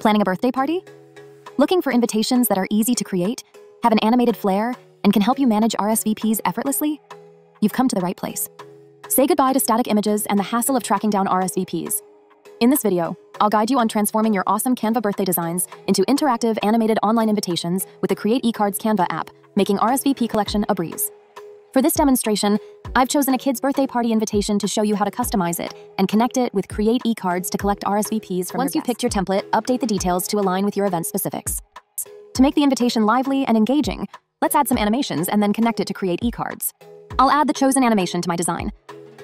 Planning a birthday party? Looking for invitations that are easy to create, have an animated flair, and can help you manage RSVPs effortlessly? You've come to the right place. Say goodbye to static images and the hassle of tracking down RSVPs. In this video, I'll guide you on transforming your awesome Canva birthday designs into interactive animated online invitations with the Create eCards Canva app, making RSVP collection a breeze. For this demonstration, I've chosen a kid's birthday party invitation to show you how to customize it and connect it with Create eCards to collect RSVPs from Once you've picked your template, update the details to align with your event specifics. To make the invitation lively and engaging, let's add some animations and then connect it to Create eCards. I'll add the chosen animation to my design.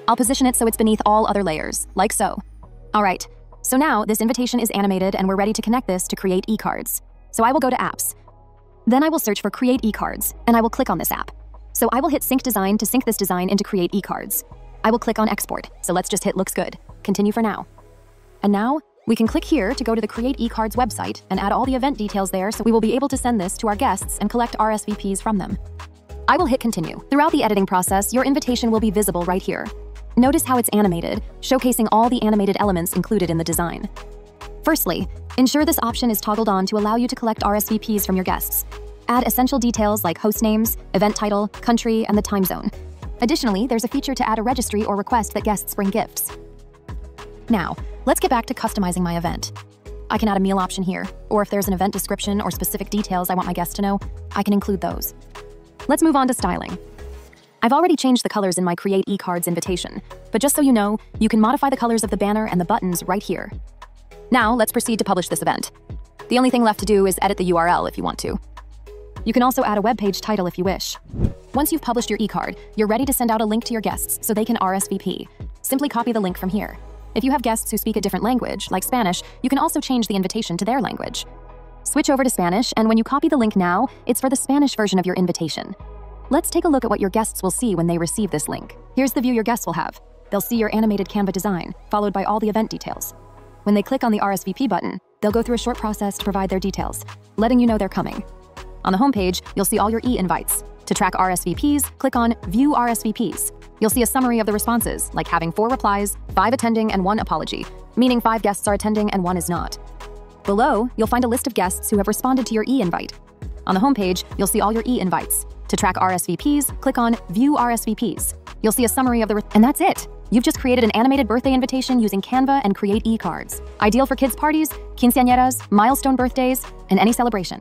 I'll position it so it's beneath all other layers, like so. All right, so now this invitation is animated and we're ready to connect this to Create eCards. So I will go to Apps. Then I will search for Create eCards, and I will click on this app. So I will hit Sync Design to sync this design into Create eCards. I will click on Export, so let's just hit Looks Good. Continue for now. And now, we can click here to go to the Create eCards website and add all the event details there so we will be able to send this to our guests and collect RSVPs from them. I will hit Continue. Throughout the editing process, your invitation will be visible right here. Notice how it's animated, showcasing all the animated elements included in the design. Firstly, ensure this option is toggled on to allow you to collect RSVPs from your guests, Add essential details like host names, event title, country, and the time zone. Additionally, there's a feature to add a registry or request that guests bring gifts. Now, let's get back to customizing my event. I can add a meal option here, or if there's an event description or specific details I want my guests to know, I can include those. Let's move on to styling. I've already changed the colors in my Create eCards invitation, but just so you know, you can modify the colors of the banner and the buttons right here. Now, let's proceed to publish this event. The only thing left to do is edit the URL if you want to. You can also add a web page title if you wish. Once you've published your e-card, you're ready to send out a link to your guests so they can RSVP. Simply copy the link from here. If you have guests who speak a different language, like Spanish, you can also change the invitation to their language. Switch over to Spanish, and when you copy the link now, it's for the Spanish version of your invitation. Let's take a look at what your guests will see when they receive this link. Here's the view your guests will have. They'll see your animated Canva design, followed by all the event details. When they click on the RSVP button, they'll go through a short process to provide their details, letting you know they're coming. On the homepage, you'll see all your e-invites. To track RSVPs, click on View RSVPs. You'll see a summary of the responses, like having four replies, five attending, and one apology, meaning five guests are attending and one is not. Below, you'll find a list of guests who have responded to your e-invite. On the homepage, you'll see all your e-invites. To track RSVPs, click on View RSVPs. You'll see a summary of the, and that's it. You've just created an animated birthday invitation using Canva and Create e-cards. Ideal for kids' parties, quinceañeras, milestone birthdays, and any celebration.